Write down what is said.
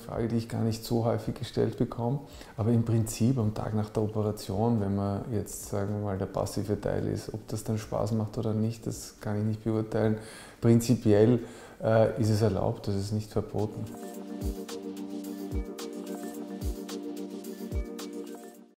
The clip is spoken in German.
Frage, die ich gar nicht so häufig gestellt bekomme. Aber im Prinzip am Tag nach der Operation, wenn man jetzt, sagen wir mal, der passive Teil ist, ob das dann Spaß macht oder nicht, das kann ich nicht beurteilen. Prinzipiell äh, ist es erlaubt, das ist nicht verboten.